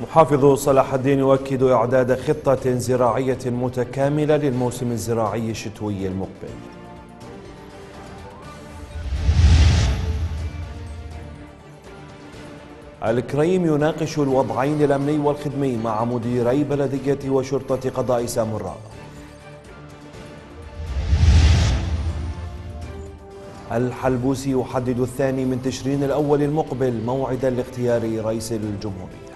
محافظ صلاح الدين يؤكد إعداد خطة زراعية متكاملة للموسم الزراعي الشتوي المقبل. الكريم يناقش الوضعين الأمني والخدمي مع مديري بلدية وشرطة قضاء سامراء الحلبوسي يحدد الثاني من تشرين الأول المقبل موعدا لاختيار رئيس الجمهورية.